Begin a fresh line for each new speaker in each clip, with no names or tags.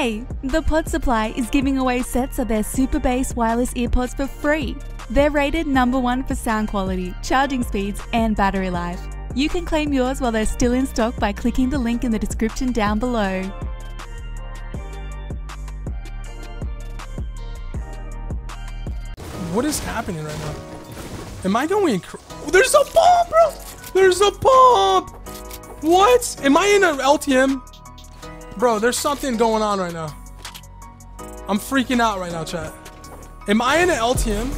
Hey, the Pod Supply is giving away sets of their Super Bass wireless earpods for free. They're rated number one for sound quality, charging speeds, and battery life. You can claim yours while they're still in stock by clicking the link in the description down below.
What is happening right now? Am I going? Cr- oh, There's a bomb, bro. There's a bomb. What? Am I in an LTM? Bro, there's something going on right now. I'm freaking out right now, chat. Am I in an LTM?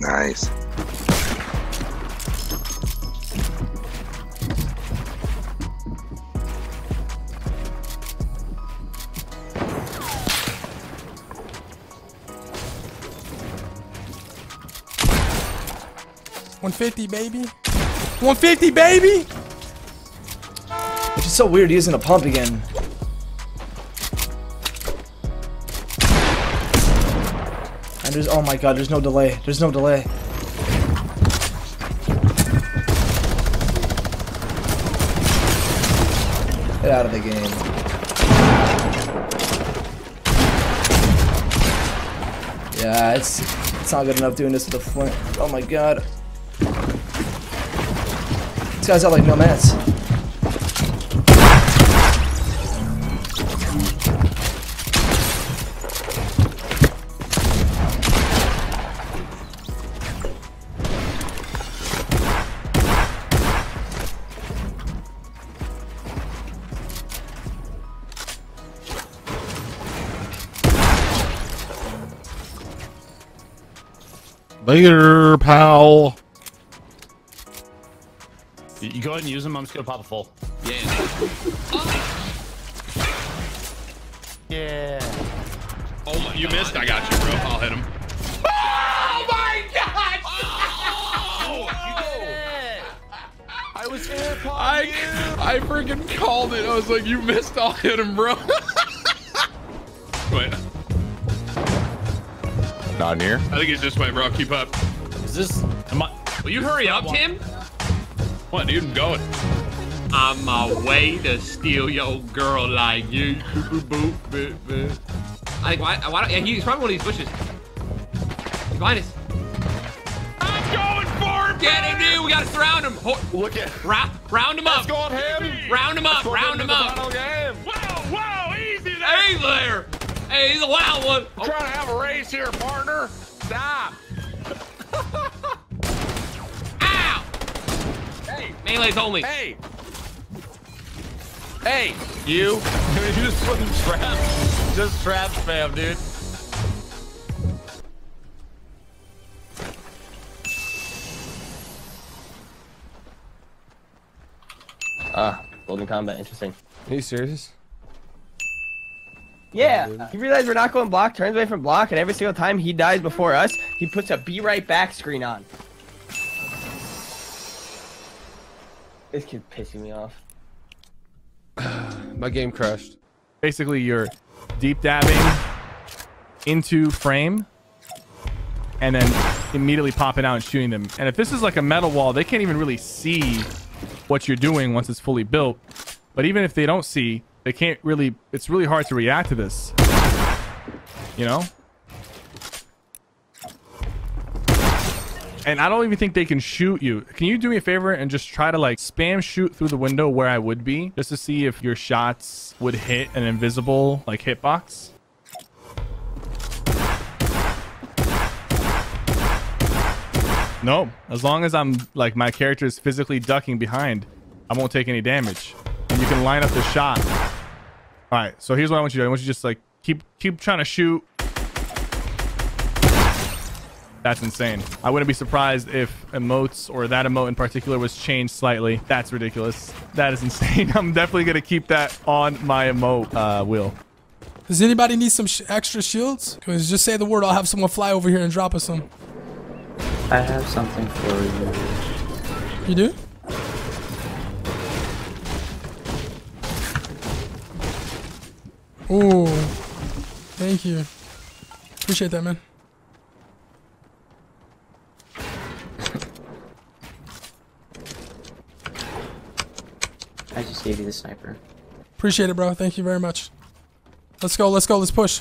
Nice.
One fifty, baby. One fifty, baby.
It's just so weird using a pump again. And there's, oh my god, there's no delay. There's no delay. Get out of the game. Yeah, it's it's not good enough doing this with a flint. Oh my god. These guys are like no.
Later, pal.
You you go ahead and use them. I'm just gonna pop a full. Yeah.
Oh, my, you missed. I got you, bro. I'll hit him. Oh my god! Oh!
I was here.
I, I freaking called it. I was like, you missed. I'll hit him, bro. Wait.
Not near.
I think he's this way, bro. Keep up.
Is this? Am I?
Will you hurry up, Tim?
What, dude? I'm going.
I'm my way to steal your girl like you. Boop, boop, boop, boop. I think why, why don't, yeah, he's probably one of these bushes. He's behind us.
I'm going for him.
Get him, dude. We gotta surround him. Ho
Look at.
ra round him up.
Let's go on him.
Round him up.
Let's
Round
into
him up.
Final game.
Whoa, whoa, easy there.
Hey there. Hey, he's a wild one. Oh,
Trying to have a race here, partner. Stop.
Melee's only.
Hey. Hey. You. you just putting traps. Just trap spam, dude.
Ah, Golden Combat, interesting.
Are you serious?
Yeah, he realized we're not going block, turns away from block, and every single time he dies before us, he puts a be right back screen on. This kid's pissing me off.
My game crashed.
basically you're deep dabbing into frame and then immediately popping out and shooting them. And if this is like a metal wall, they can't even really see what you're doing once it's fully built. But even if they don't see, they can't really, it's really hard to react to this. You know? And I don't even think they can shoot you. Can you do me a favor and just try to like spam shoot through the window where I would be just to see if your shots would hit an invisible like hitbox? No, as long as I'm like my character is physically ducking behind, I won't take any damage. And you can line up the shot. All right, so here's what I want you to do. I want you to just like keep keep trying to shoot that's insane. I wouldn't be surprised if emotes or that emote in particular was changed slightly. That's ridiculous. That is insane. I'm definitely going to keep that on my emote uh, wheel.
Does anybody need some sh extra shields? Cause just say the word. I'll have someone fly over here and drop us some.
I have something for you.
You do? Ooh. Thank you. Appreciate that, man.
Gave you the sniper.
Appreciate it, bro. Thank you very much. Let's go. Let's go. Let's push.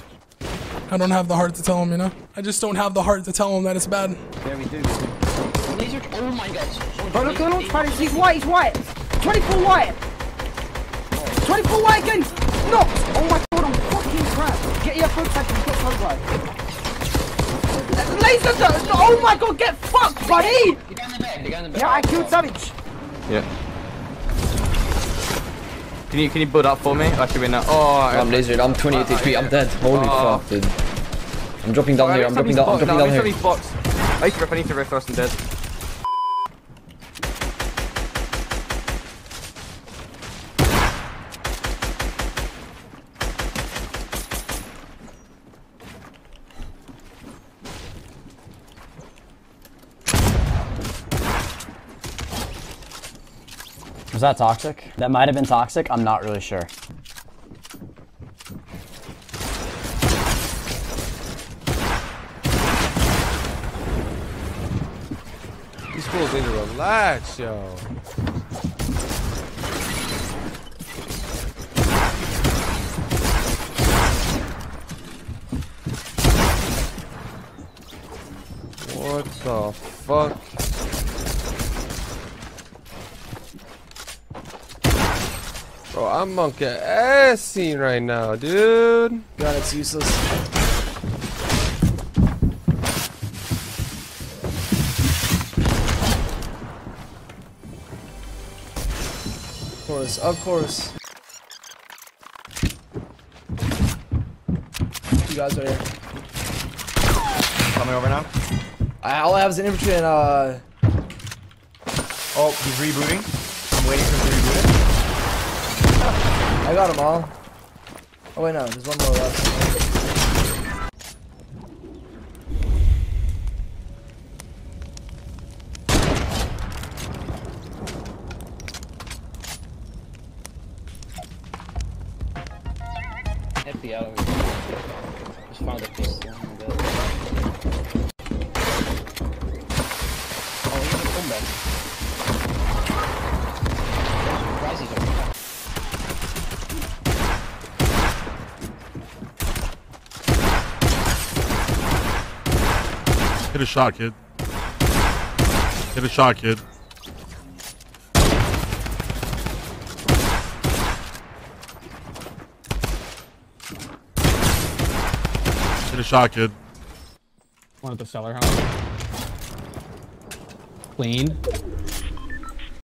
I don't have the heart to tell him, you know. I just don't have the heart to tell him that it's bad.
Yeah, we do.
Oh my god.
Bro, look, look, look, he's white, he's white. 24 white. 24 white again. Knocked. Oh my god, I'm fucking crap. Get your foot back and get front right. Lasers! Oh my god, get fucked, buddy!
The guy in the back, the guy in the back.
Yeah, I killed Savage.
Yeah. Can you can you build up for me? Actually, wait now. Oh,
I'm lasered. I'm 28 HP. I'm dead. Holy
Oh.
fuck, dude. I'm dropping down here. I'm dropping down. I'm dropping down here.
I need to rip. I need to first and dead.
That toxic? That might have been toxic. I'm not really sure.
These fools need to relax, yo. What the fuck? Bro, I'm monkey ass scene right now, dude.
God, it's useless. Of course, of course. You guys are here.
Coming over now.
I, all I have is an infantry and uh.
Oh, he's rebooting. I'm waiting for him to reboot it.
I got them all. Oh wait, no, there's one more left.
Hour. Just found a pistol. in the- Oh, he's a combat. I'm surprised he's on back.
Hit a shot, kid. Hit a shot, kid. Hit a shot, kid.
One at the cellar house. Clean.